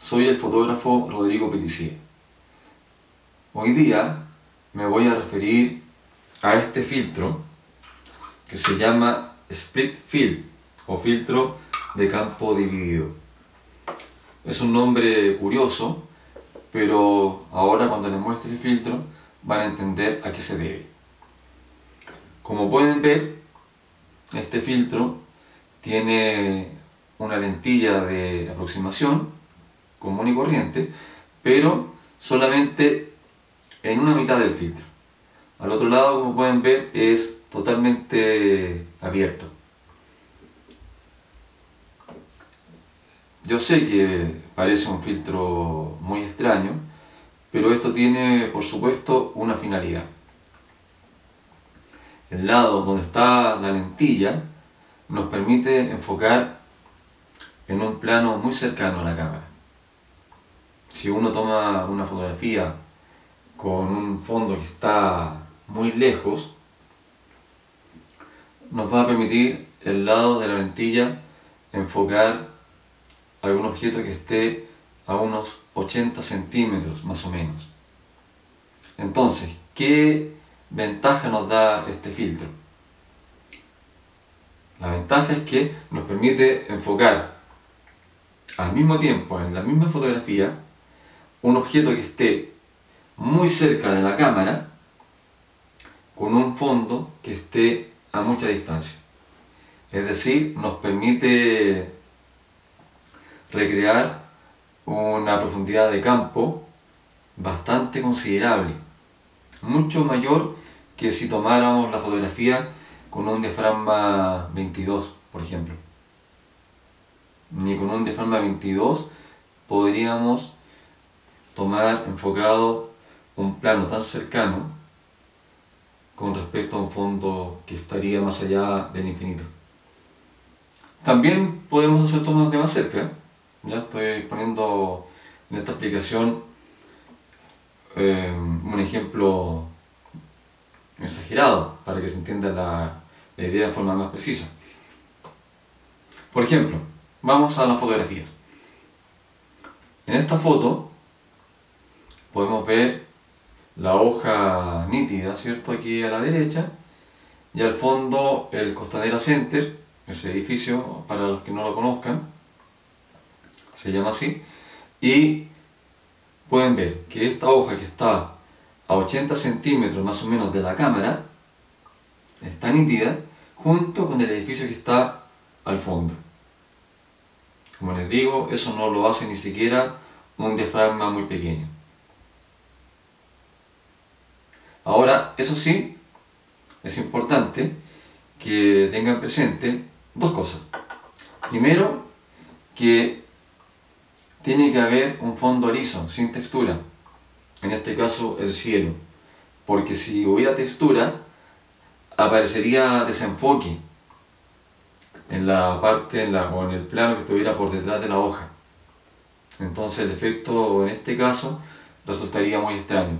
Soy el fotógrafo Rodrigo Pelicier. Hoy día me voy a referir a este filtro que se llama Split Field o filtro de campo dividido. Es un nombre curioso, pero ahora cuando les muestre el filtro van a entender a qué se debe. Como pueden ver, este filtro tiene una lentilla de aproximación común y corriente, pero solamente en una mitad del filtro. Al otro lado, como pueden ver, es totalmente abierto. Yo sé que parece un filtro muy extraño, pero esto tiene, por supuesto, una finalidad. El lado donde está la lentilla nos permite enfocar en un plano muy cercano a la cámara. Si uno toma una fotografía con un fondo que está muy lejos, nos va a permitir el lado de la lentilla enfocar algún objeto que esté a unos 80 centímetros más o menos. Entonces, ¿qué ventaja nos da este filtro? La ventaja es que nos permite enfocar al mismo tiempo, en la misma fotografía, un objeto que esté muy cerca de la cámara con un fondo que esté a mucha distancia. Es decir, nos permite recrear una profundidad de campo bastante considerable, mucho mayor que si tomáramos la fotografía con un diafragma 22, por ejemplo ni con un diafragma 22 podríamos tomar enfocado un plano tan cercano con respecto a un fondo que estaría más allá del infinito. También podemos hacer tomas de más cerca. Ya estoy poniendo en esta aplicación eh, un ejemplo exagerado para que se entienda la, la idea de forma más precisa. Por ejemplo, Vamos a las fotografías. En esta foto podemos ver la hoja nítida, ¿cierto? Aquí a la derecha y al fondo el Costanera Center, ese edificio para los que no lo conozcan, se llama así, y pueden ver que esta hoja que está a 80 centímetros más o menos de la cámara está nítida junto con el edificio que está al fondo. Como les digo, eso no lo hace ni siquiera un diafragma muy pequeño. Ahora, eso sí, es importante que tengan presente dos cosas. Primero, que tiene que haber un fondo liso, sin textura. En este caso, el cielo. Porque si hubiera textura, aparecería desenfoque en la parte o en el plano que estuviera por detrás de la hoja. Entonces el efecto en este caso resultaría muy extraño.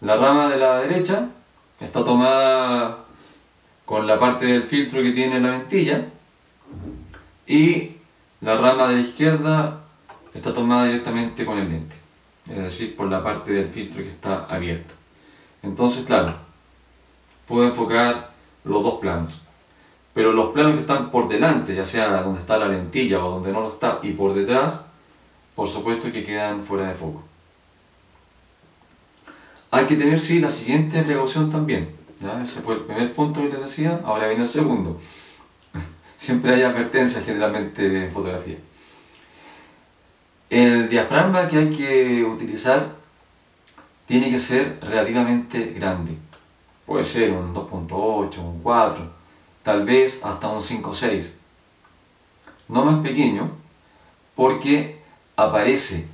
La rama de la derecha está tomada con la parte del filtro que tiene la ventilla y la rama de la izquierda está tomada directamente con el lente, es decir, por la parte del filtro que está abierta. Entonces, claro, puedo enfocar los dos planos pero los planos que están por delante, ya sea donde está la lentilla o donde no lo está, y por detrás, por supuesto que quedan fuera de foco. Hay que tener, sí, la siguiente precaución también. Ese fue el primer punto que les decía, ahora viene el segundo. Siempre hay advertencias generalmente en fotografía. El diafragma que hay que utilizar tiene que ser relativamente grande. Puede ser un 2.8, un 4, tal vez hasta un 5-6. No más pequeño, porque aparece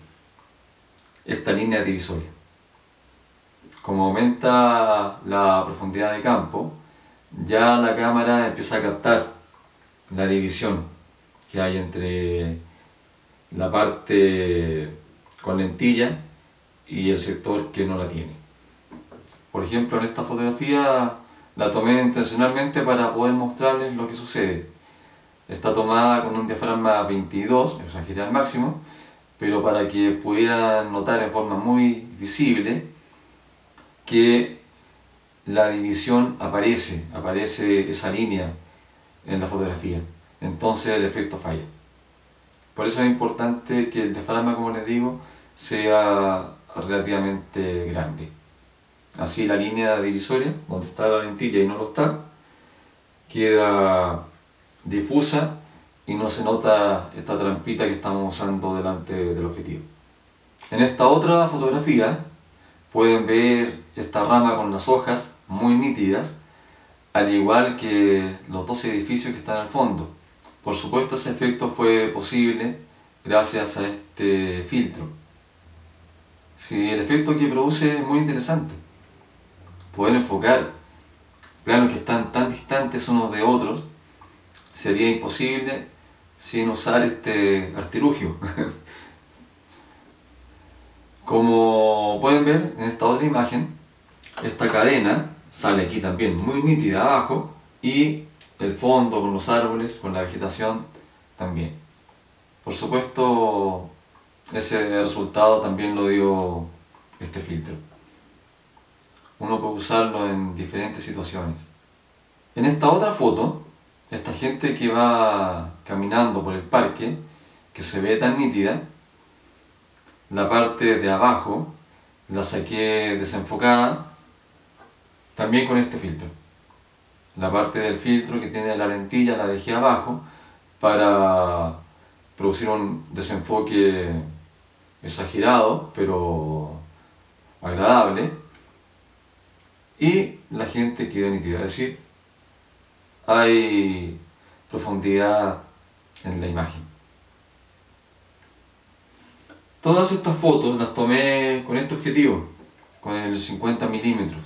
esta línea divisoria. Como aumenta la profundidad de campo, ya la cámara empieza a captar la división que hay entre la parte con lentilla y el sector que no la tiene. Por ejemplo, en esta fotografía la tomé intencionalmente para poder mostrarles lo que sucede. está tomada con un diafragma 22, exageré al máximo, pero para que pudieran notar en forma muy visible que la división aparece, aparece esa línea en la fotografía. Entonces el efecto falla. Por eso es importante que el diafragma, como les digo, sea relativamente grande. Así la línea divisoria, donde está la lentilla y no lo está, queda difusa y no se nota esta trampita que estamos usando delante del objetivo. En esta otra fotografía pueden ver esta rama con las hojas muy nítidas, al igual que los dos edificios que están al fondo. Por supuesto ese efecto fue posible gracias a este filtro. Si el efecto que produce es muy interesante. Poder enfocar planos que están tan distantes unos de otros sería imposible sin usar este artilugio. Como pueden ver en esta otra imagen, esta cadena sale aquí también muy nítida abajo y el fondo con los árboles, con la vegetación también. Por supuesto, ese resultado también lo dio este filtro. Uno puede usarlo en diferentes situaciones. En esta otra foto, esta gente que va caminando por el parque, que se ve tan nítida, la parte de abajo la saqué desenfocada también con este filtro. La parte del filtro que tiene la lentilla la dejé abajo para producir un desenfoque exagerado pero agradable y la gente queda nítida, es decir, hay profundidad en la imagen. Todas estas fotos las tomé con este objetivo, con el 50 milímetros,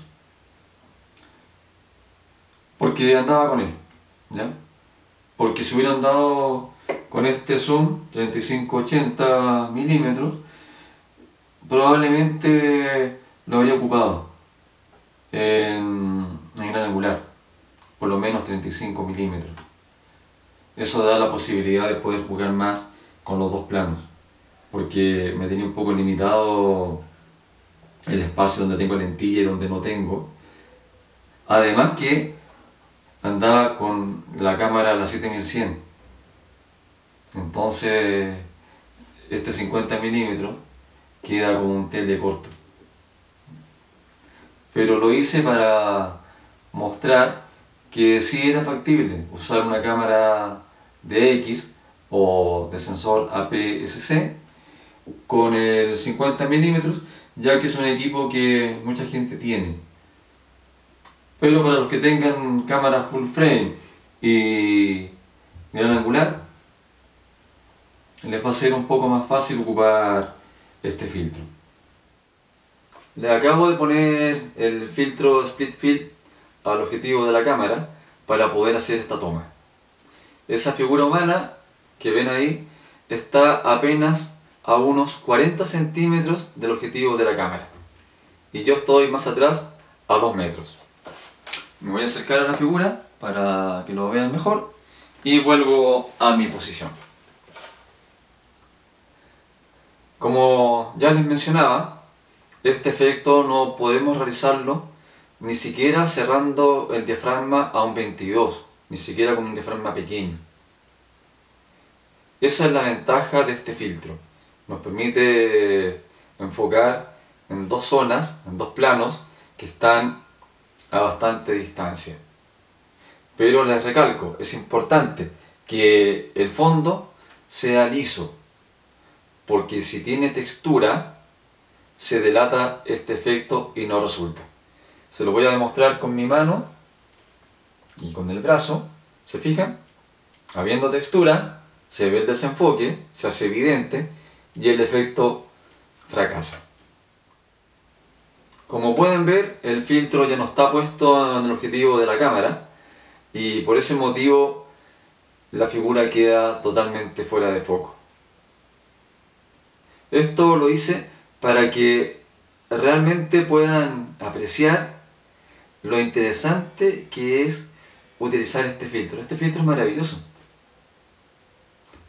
porque andaba con él, ¿ya? Porque si hubieran dado con este zoom 35-80 milímetros, probablemente lo habría ocupado en, en gran angular, por lo menos 35 milímetros. Eso da la posibilidad de poder jugar más con los dos planos, porque me tenía un poco limitado el espacio donde tengo lentilla y donde no tengo. Además que andaba con la cámara la 7100. Entonces, este 50 milímetros queda como un tele corto. Pero lo hice para mostrar que sí era factible usar una cámara de X o de sensor APS-C con el 50 milímetros ya que es un equipo que mucha gente tiene. Pero para los que tengan cámara full frame y gran angular les va a ser un poco más fácil ocupar este filtro. Le acabo de poner el filtro split field al objetivo de la cámara para poder hacer esta toma. Esa figura humana que ven ahí está apenas a unos 40 centímetros del objetivo de la cámara y yo estoy más atrás a 2 metros me voy a acercar a la figura para que lo vean mejor y vuelvo a mi posición. Como ya les mencionaba, este efecto no podemos realizarlo ni siquiera cerrando el diafragma a un 22, ni siquiera con un diafragma pequeño. Esa es la ventaja de este filtro. Nos permite enfocar en dos zonas, en dos planos, que están a bastante distancia. Pero les recalco, es importante que el fondo sea liso, porque si tiene textura, se delata este efecto y no resulta. Se lo voy a demostrar con mi mano y con el brazo, ¿se fijan? Habiendo textura, se ve el desenfoque, se hace evidente y el efecto fracasa. Como pueden ver, el filtro ya no está puesto en el objetivo de la cámara y por ese motivo la figura queda totalmente fuera de foco. Esto lo hice para que realmente puedan apreciar lo interesante que es utilizar este filtro. Este filtro es maravilloso.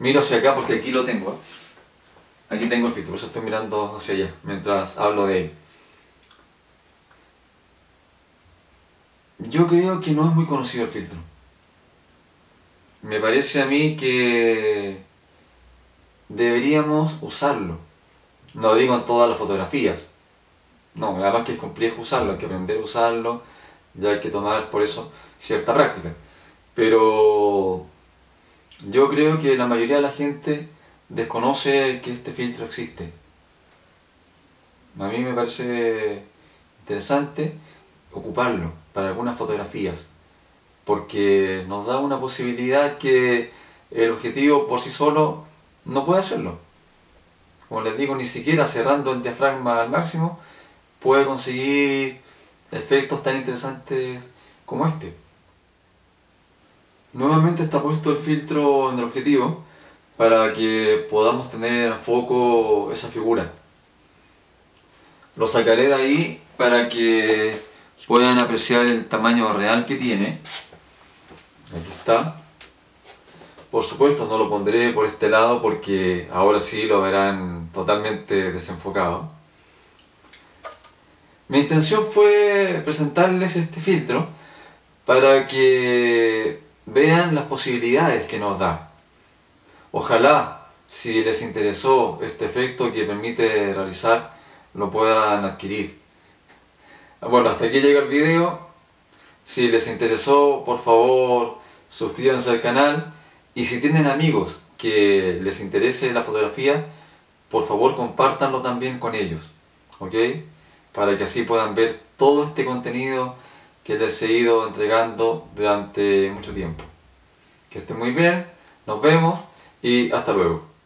Miro hacia acá porque aquí lo tengo. ¿eh? Aquí tengo el filtro, por eso estoy mirando hacia allá mientras hablo de él. Yo creo que no es muy conocido el filtro. Me parece a mí que deberíamos usarlo. No digo en todas las fotografías. No, además que es complejo usarlo, hay que aprender a usarlo, ya hay que tomar por eso cierta práctica. Pero yo creo que la mayoría de la gente desconoce que este filtro existe. A mí me parece interesante ocuparlo para algunas fotografías, porque nos da una posibilidad que el objetivo por sí solo no puede hacerlo. Como les digo, ni siquiera cerrando el diafragma al máximo puede conseguir efectos tan interesantes como este. Nuevamente está puesto el filtro en el objetivo para que podamos tener a foco esa figura. Lo sacaré de ahí para que puedan apreciar el tamaño real que tiene. Aquí está. Por supuesto no lo pondré por este lado porque ahora sí lo verán totalmente desenfocado. Mi intención fue presentarles este filtro para que vean las posibilidades que nos da. Ojalá, si les interesó este efecto que permite realizar, lo puedan adquirir. Bueno, hasta aquí llega el video. Si les interesó, por favor, suscríbanse al canal. Y si tienen amigos que les interese la fotografía, por favor compártanlo también con ellos. ¿Ok? Para que así puedan ver todo este contenido que les he ido entregando durante mucho tiempo. Que estén muy bien, nos vemos y hasta luego.